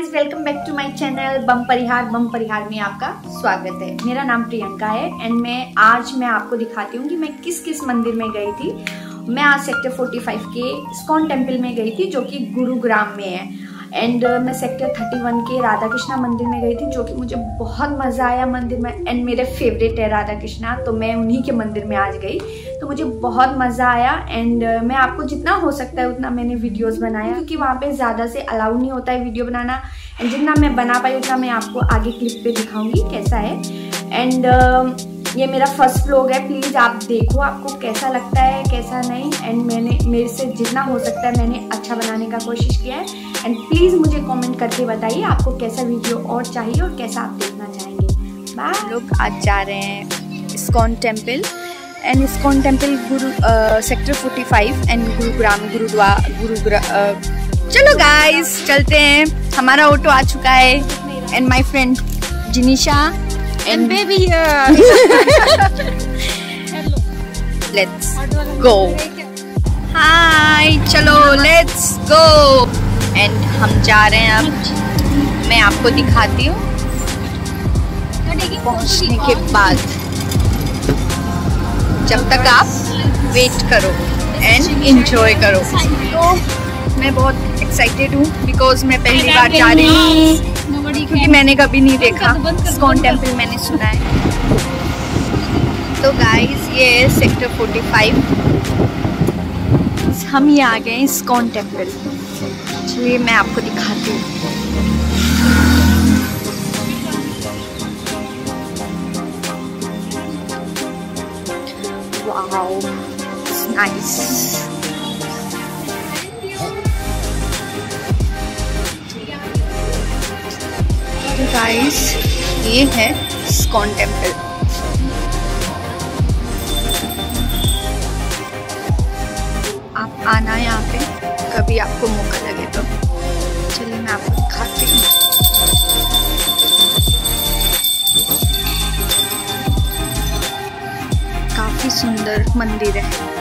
Guys welcome back to my channel Bam Parihar Bam Parihar में आपका स्वागत है। मेरा नाम प्रियंका है एंड मैं आज मैं आपको दिखाती हूँ कि मैं किस किस मंदिर में गई थी। मैं आज सेक्टर 45 के स्कॉन टेंपल में गई थी जो कि गुरुग्राम में है। एंड uh, मैं सेक्टर 31 के राधा कृष्णा मंदिर में गई थी जो कि मुझे बहुत मज़ा आया मंदिर में एंड मेरे फेवरेट है राधा कृष्णा तो मैं उन्हीं के मंदिर में आज गई। तो मुझे बहुत मज़ा आया एंड uh, मैं आपको जितना हो सकता है उतना मैंने वीडियोस बनाया क्योंकि वहाँ पे ज़्यादा से अलाउ नहीं होता है वीडियो बनाना एंड जितना मैं बना पाई उतना मैं आपको आगे क्लिप पे दिखाऊँगी कैसा है। एंड ये मेरा फ़र्स्ट व्लॉग है प्लीज़ आप देखो आपको कैसा लगता है, कैसा नहीं। एंड मैंने, मेरे से जितना हो सकता है मैंने अच्छा बनाने का कोशिश किया है। एंड प्लीज़ मुझे कमेंट करके बताइए आपको कैसा वीडियो और चाहिए और कैसा आप देखना चाहेंगे। बाय लोग आज जा रहे हैं ISKCON temple and ISKCON temple Guru sector 45 and Gurugram gurdwara गुरुग्रा चलो गाइस चलते हैं। हमारा ऑटो आ चुका है। And my friend Jinisha. And baby here. let's go. Hi चलो लेट्स गो एंड हम जा रहे हैं अब। मैं आपको दिखाती हूँ। पहुँचने के बाद। जब तक आप वेट करो एंड इंजॉय करो। तो मैं बहुत एक्साइटेड हूँ बिकॉज़ मैं पहली बार जा रही हूँ। क्योंकि मैंने कभी नहीं देखा। स्कॉन टेंपल मैंने सुना है। तो गाइस ये है सेक्टर 45 हम ये आ गए हैं स्कॉन टेंपल चलिए मैं आपको दिखाती हूँ। Wow, it's nice. गाइस ये है स्कॉन टेंपल आप आना यहाँ पे, कभी आपको मौका लगे तो। चलिए मैं आपको दिखाती हूँ। काफ़ी सुंदर मंदिर है।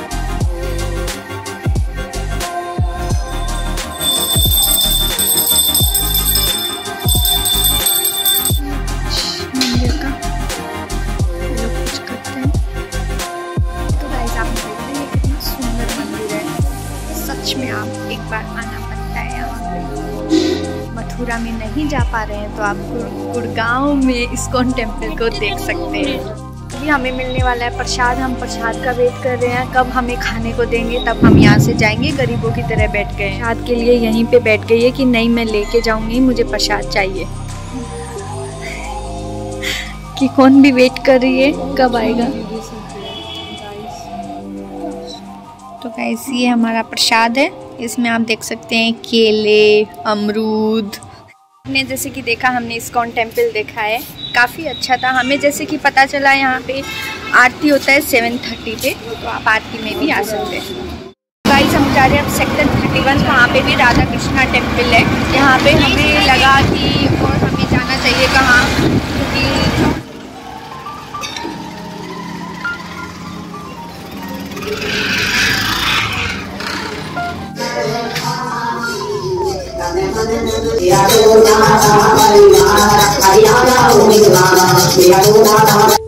सच में आप एक बार आना बनता है यहाँ मथुरा में नहीं जा पा रहे हैं तो आप गुड़गांव में इस्कॉन टेंपल को देख सकते हैं। अभी हमें मिलने वाला है प्रसाद, हम प्रसाद का वेट कर रहे हैं। कब हमें खाने को देंगे, तब हम यहाँ से जाएँगे, गरीबों की तरह बैठ गए। प्रसाद के लिए यहीं पे बैठ गई है कि नहीं, मैं लेके जाऊँगी, मुझे प्रसाद चाहिए। कि कौन भी वेट कर रही है, कब आएगा? तो कैसी ये हमारा प्रसाद है। इसमें आप देख सकते हैं केले, अमरूद। ने जैसे कि देखा, हमने इस्कॉन टेंपल देखा है। काफ़ी अच्छा था। हमें जैसे कि पता चला, यहाँ पे आरती होता है सेवन थर्टी पे। तो आप आरती में भी आ सकते हैं। गाइस हम जा रहे हैं अब सेक्टर थर्टी वन वहाँ पे भी राधा कृष्णा टेंपल है। यहाँ पे हमें लगा कि और हमें जाना चाहिए। we Krishna, Hare Krishna,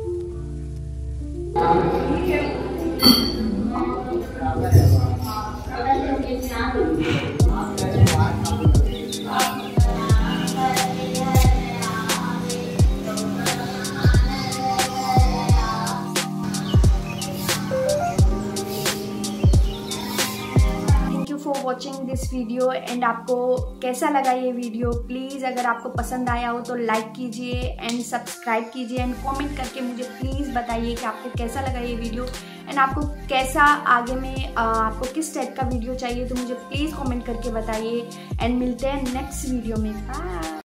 this video and आपको कैसा लगा ये वीडियो प्लीज़ अगर आपको पसंद आया हो तो लाइक कीजिए एंड सब्सक्राइब कीजिए एंड कमेंट करके मुझे प्लीज़ बताइए कि आपको कैसा लगा ये वीडियो एंड आपको कैसा आगे में आपको किस टाइप का वीडियो चाहिए तो मुझे प्लीज़ कमेंट करके बताइए एंड मिलते हैं नेक्स्ट वीडियो में। बाय